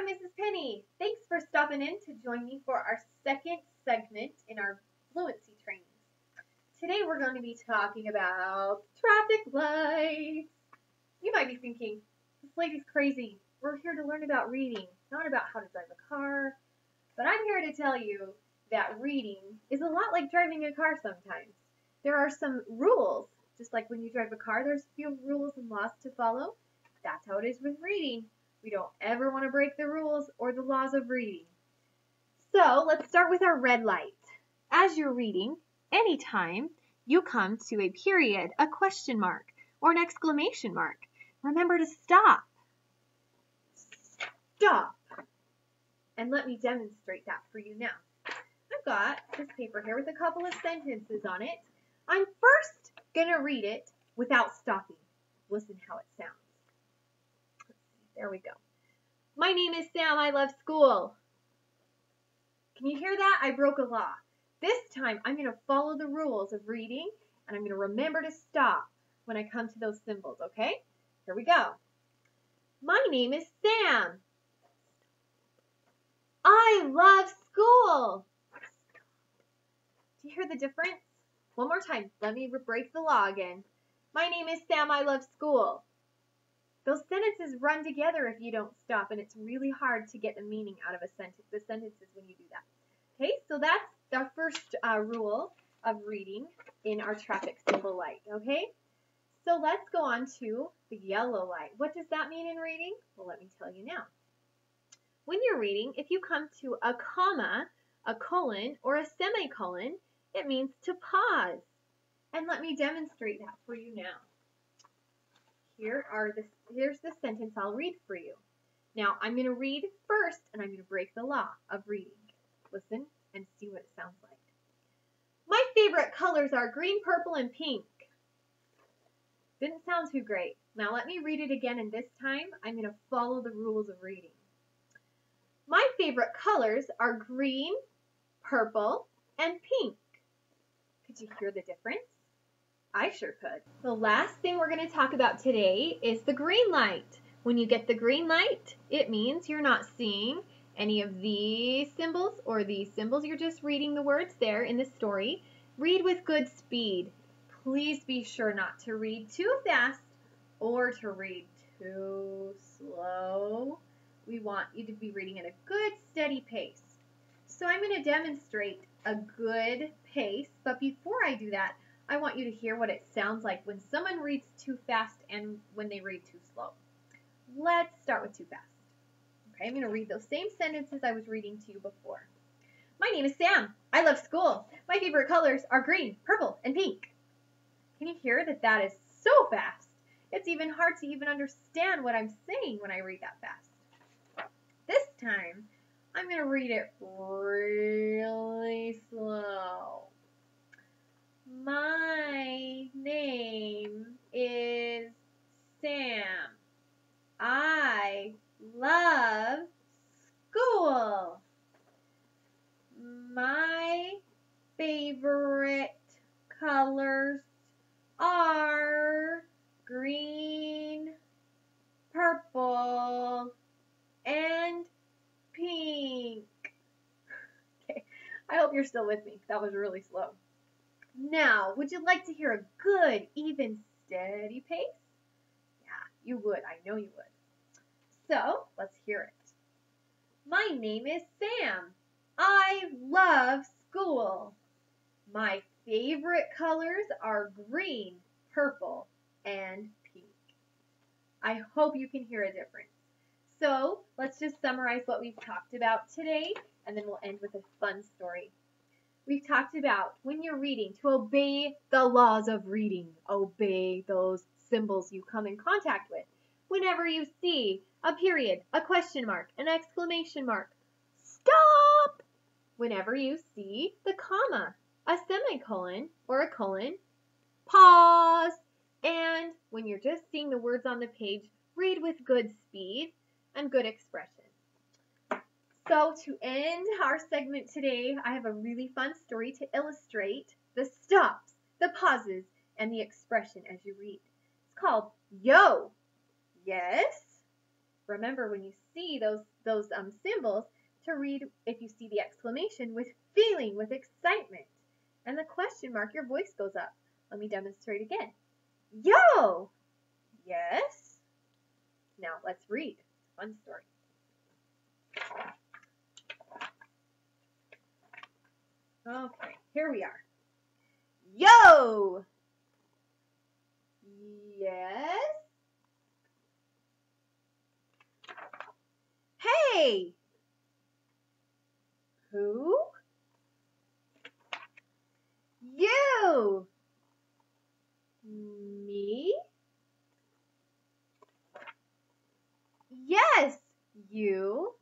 I'm Mrs. Penny. Thanks for stopping in to join me for our second segment in our fluency training. Today we're going to be talking about traffic lights. You might be thinking, this lady's crazy. We're here to learn about reading, not about how to drive a car. But I'm here to tell you that reading is a lot like driving a car sometimes. There are some rules, just like when you drive a car, there's a few rules and laws to follow. That's how it is with reading. We don't ever want to break the rules or the laws of reading. So let's start with our red light. As you're reading, anytime you come to a period, a question mark, or an exclamation mark, remember to stop. Stop. And let me demonstrate that for you now. I've got this paper here with a couple of sentences on it. I'm first going to read it without stopping. Listen how it sounds. There we go. My name is Sam. I love school. Can you hear that? I broke a law. This time I'm going to follow the rules of reading and I'm going to remember to stop when I come to those symbols, okay? Here we go. My name is Sam. I love school. Do you hear the difference? One more time. Let me break the law again. My name is Sam. I love school. Those sentences run together if you don't stop, and it's really hard to get the meaning out of a sentence, the sentences when you do that. Okay, so that's our first uh, rule of reading in our traffic symbol light. Okay, so let's go on to the yellow light. What does that mean in reading? Well, let me tell you now. When you're reading, if you come to a comma, a colon, or a semicolon, it means to pause. And let me demonstrate that for you now. Here are the, here's the sentence I'll read for you. Now, I'm going to read first, and I'm going to break the law of reading. Listen and see what it sounds like. My favorite colors are green, purple, and pink. Didn't sound too great. Now let me read it again, and this time I'm going to follow the rules of reading. My favorite colors are green, purple, and pink. Could you hear the difference? I sure could. The last thing we're going to talk about today is the green light. When you get the green light, it means you're not seeing any of these symbols or these symbols. You're just reading the words there in the story. Read with good speed. Please be sure not to read too fast or to read too slow. We want you to be reading at a good steady pace. So I'm going to demonstrate a good pace, but before I do that, I want you to hear what it sounds like when someone reads too fast and when they read too slow. Let's start with too fast. Okay, I'm going to read those same sentences I was reading to you before. My name is Sam. I love school. My favorite colors are green, purple, and pink. Can you hear that that is so fast? It's even hard to even understand what I'm saying when I read that fast. This time, I'm going to read it really slow. My name is Sam. I love school. My favorite colors are green, purple, and pink. Okay, I hope you're still with me. That was really slow. Now, would you like to hear a good, even, steady pace? Yeah, you would. I know you would. So, let's hear it. My name is Sam. I love school. My favorite colors are green, purple, and pink. I hope you can hear a difference. So, let's just summarize what we've talked about today, and then we'll end with a fun story we've talked about when you're reading to obey the laws of reading. Obey those symbols you come in contact with. Whenever you see a period, a question mark, an exclamation mark, stop! Whenever you see the comma, a semicolon, or a colon, pause! And when you're just seeing the words on the page, read with good speed and good expression. So to end our segment today, I have a really fun story to illustrate the stops, the pauses, and the expression as you read. It's called Yo. Yes? Remember when you see those those um, symbols to read if you see the exclamation with feeling, with excitement. And the question mark, your voice goes up. Let me demonstrate again. Yo! Yes? Now let's read. Fun story. Okay, here we are. Yo! Yes? Hey! Who? You! Me? Yes, you.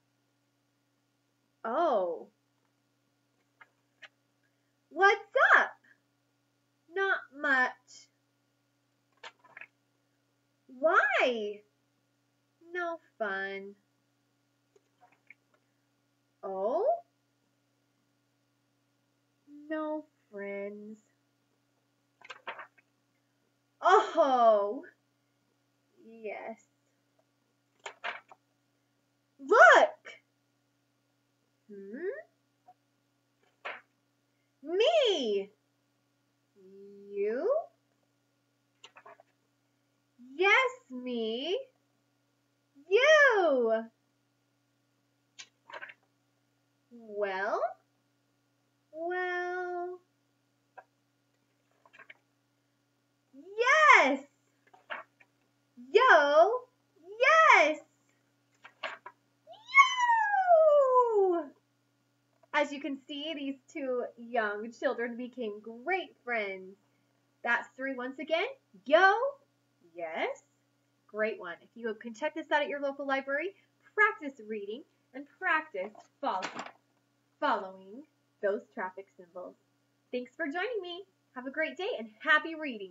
Oh. What's up? Not much. Why? No fun. Oh? No friends. Oh, yes. Look! Hmm? Me! You? Yes, me. You! Well? Well? Yes! Yo! Yes! Yo! As you can see, these two young children became great friends. That's three once again. Yo! Yes. Great one. If you can check this out at your local library, practice reading and practice follow, following those traffic symbols. Thanks for joining me. Have a great day and happy reading.